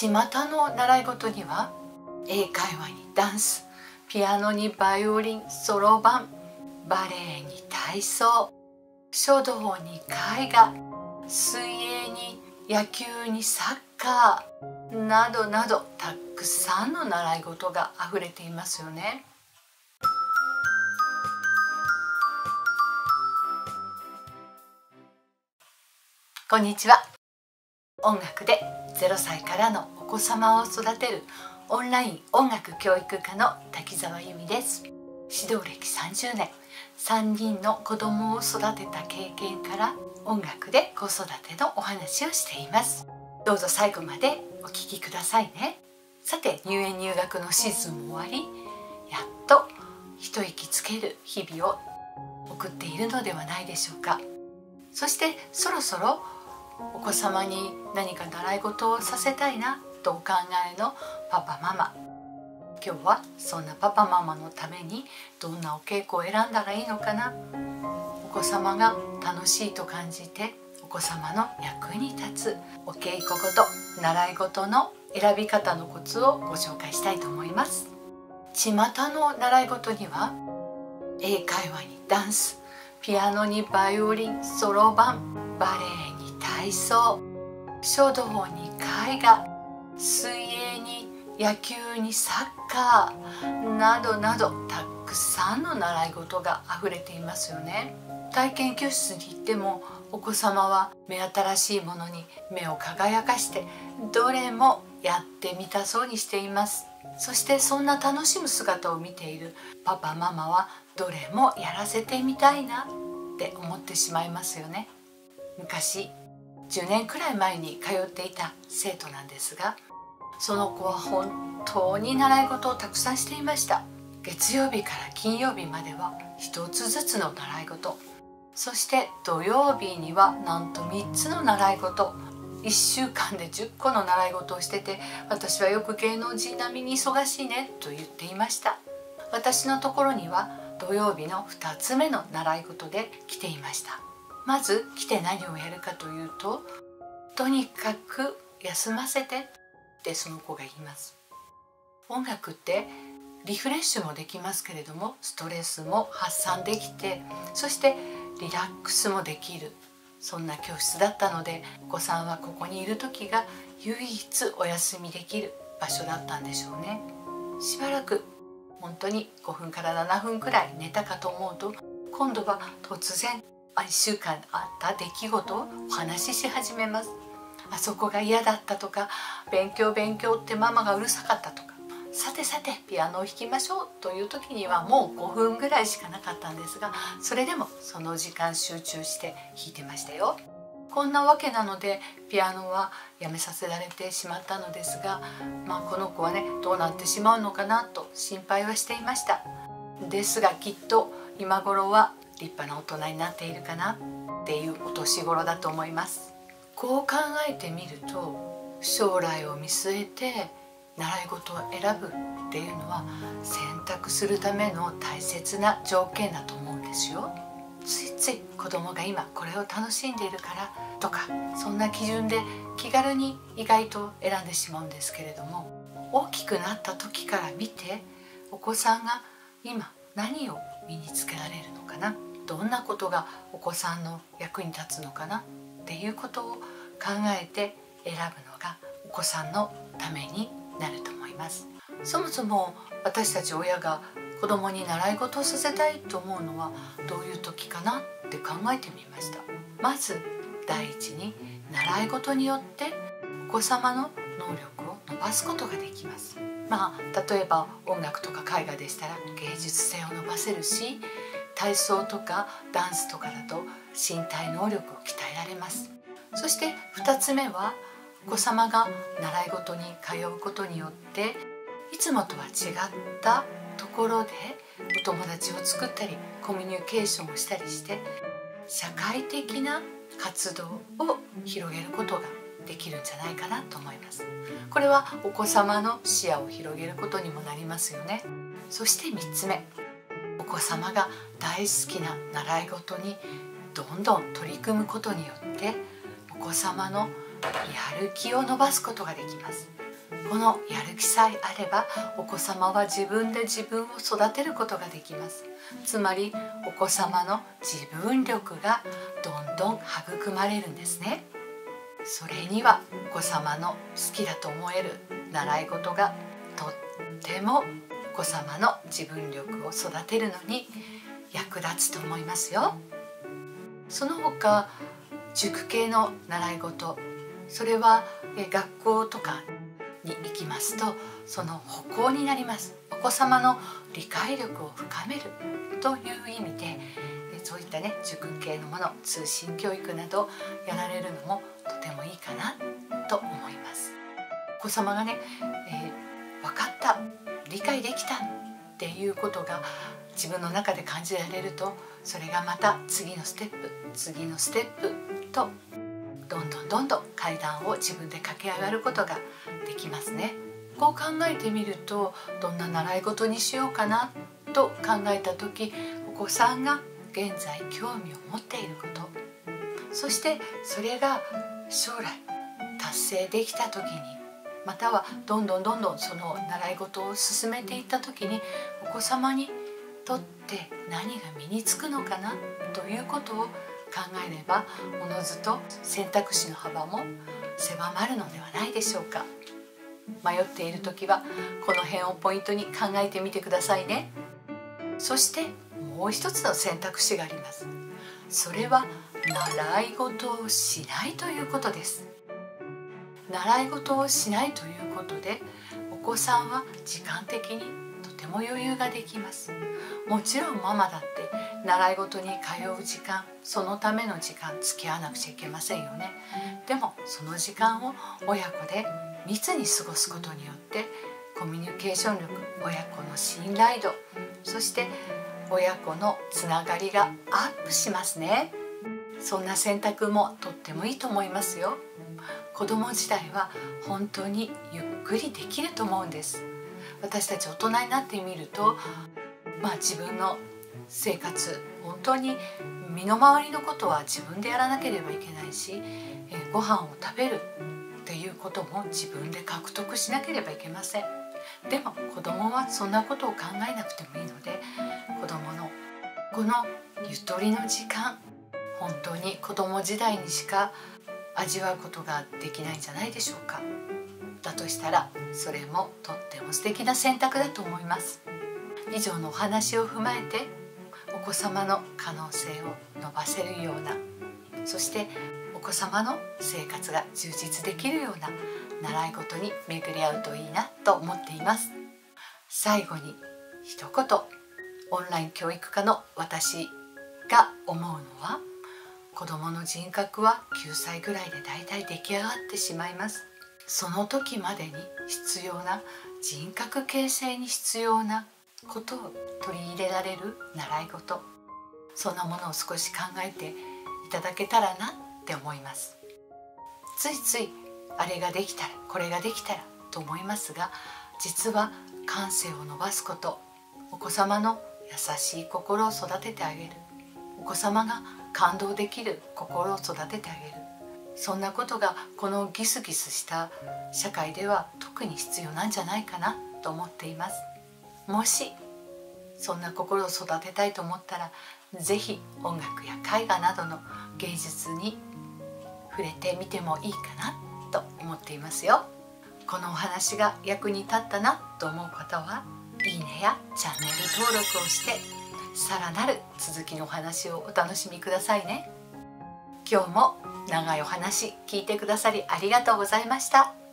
巷の習い事には英会話にダンスピアノにバイオリンそろばんバレエに体操書道に絵画水泳に野球にサッカーなどなどたくさんの習い事があふれていますよね。こんにちは音楽で0歳からのお子様を育てるオンライン音楽教育科の滝沢由美です。指導歴30年。3人の子供を育てた経験から音楽で子育てのお話をしています。どうぞ最後までお聞きくださいね。さて入園入学のシーズンも終わり。やっと一息つける日々を送っているのではないでしょうか。そしてそろそろお子様に何か習い事をさせたいなとお考えのパパママ。今日はそんなパパママのためにどんなお稽古を選んだらいいのかな。お子様が楽しいと感じてお子様の役に立つお稽古事習い事の選び方のコツをご紹介したいと思います。巷の習い事には英会話にダンスピアノにバイオリンそろばんバレエ体操書道に絵画水泳に野球にサッカーなどなどたくさんの習い事があふれていますよね。体験教室に行ってもお子様は目新しいものに目を輝かしてどれもやってみたそうにしています。そしてそんな楽しむ姿を見ているパパママはどれもやらせてみたいなって思ってしまいますよね。昔10年くらい前に通っていた生徒なんですがその子は本当に習い事をたくさんしていました。月曜日から金曜日までは1つずつの習い事。そして土曜日にはなんと3つの習い事。1週間で10個の習い事をしてて私はよく芸能人並みに忙しいねと言っていました。私のところには土曜日の2つ目の習い事で来ていました。まず来て何をやるかというととにかく休ませてってその子が言います。音楽ってリフレッシュもできますけれどもストレスも発散できてそしてリラックスもできるそんな教室だったのでお子さんはここにいる時が唯一お休みできる場所だったんでしょうね。しばらく本当に5分から7分くらい寝たかと思うと今度は突然1週間あった出来事をお話しし始めます。あそこが嫌だったとか勉強勉強ってママがうるさかったとかさてさてピアノを弾きましょうという時にはもう5分ぐらいしかなかったんですがそれでもその時間集中して弾いてましたよ。こんなわけなのでピアノはやめさせられてしまったのですが、まあ、この子はねどうなってしまうのかなと心配はしていました。ですがきっと今頃は立派な大人になっているかなっていうお年頃だと思います。こう考えてみると将来を見据えて習い事を選ぶっていうのは選択するための大切な条件だと思うんですよ。ついつい子供が今これを楽しんでいるからとかそんな基準で気軽に意外と選んでしまうんですけれども大きくなった時から見てお子さんが今何を身につけられるのかな。どんなことがお子さんの役に立つのかなっていうことを考えて選ぶのがお子さんのためになると思います。そもそも私たち親が子供に習い事をさせたいと思うのはどういう時かなって考えてみました。まず第一に習い事によってお子様の能力を伸ばすことができます。まあ例えば音楽とか絵画でしたら芸術性を伸ばせるし体操とかダンスとかだと身体能力を鍛えられます。そして2つ目はお子様が習い事に通うことによっていつもとは違ったところでお友達を作ったりコミュニケーションをしたりして社会的な活動を広げることができるんじゃないかなと思います。これはお子様の視野を広げることにもなりますよね。そして3つ目。子様が大好きな習い事にどんどん取り組むことによってお子様のやる気を伸ばすことができます。このやる気さえあればお子様は自分で自分を育てることができます。つまりお子様の自分力がどんどん育まれるんですね。それにはお子様の好きだと思える習い事がとっても子様の自分力を育てるのに役立つと思いますよ。その他塾系の習い事それは学校とかに行きますとその歩行になります。お子様の理解力を深めるという意味でそういったね塾系のもの通信教育などやられるのもとてもいいかなと思います。お子様がね、えー、分かった理解できたっていうことが自分の中で感じられるとそれがまた次のステップ次のステップとどんどんどんどん階段を自分で駆け上がることができますね。こう考えてみるとどんな習い事にしようかなと考えた時お子さんが現在興味を持っていること。そしてそれが将来達成できた時にまたはどんどんどんどんその習い事を進めていった時にお子様にとって何が身につくのかなということを考えればおのずと選択肢の幅も狭まるのではないでしょうか。迷っている時はこの辺をポイントに考えてみてくださいね。そしてもう一つの選択肢があります。それは習い事をしないということです。習い事をしないということでお子さんは時間的にとても余裕ができます。もちろんママだって習い事に通う時間そのための時間付き合わなくちゃいけませんよね。でもその時間を親子で密に過ごすことによってコミュニケーション力親子の信頼度そして親子のつながりがアップしますね。そんな選択もとってもいいと思いますよ。子供時代は本当にゆっくりできると思うんです。私たち大人になってみるとまあ自分の生活本当に身の回りのことは自分でやらなければいけないし、えー、ご飯を食べるっていうことも自分で獲得しなければいけません。でも子供はそんなことを考えなくてもいいので子供のこのゆとりの時間本当に子供時代にしか味わうことができないんじゃないでしょうか。だとしたらそれもとっても素敵な選択だと思います。以上のお話を踏まえてお子様の可能性を伸ばせるようなそしてお子様の生活が充実できるような習い事に巡り合うといいなと思っています。最後に一言オンライン教育科の私が思うのは子どもの人格は9歳ぐらいでだいたい出来上がってしまいます。その時までに必要な人格形成に必要なことを取り入れられる習い事。そんなものを少し考えていただけたらなって思います。ついついあれができたらこれができたらと思いますが実は感性を伸ばすことお子様の優しい心を育ててあげるお子様が感動できる心を育ててあげる。そんなことがこのギスギスした社会では特に必要なんじゃないかなと思っています。もしそんな心を育てたいと思ったら是非音楽や絵画などの芸術に触れてみてもいいかなと思っていますよ。このお話が役に立ったなと思う方はいいねやチャンネル登録をしてさらなる続きのお話をお楽しみくださいね今日も長いお話聞いてくださりありがとうございました。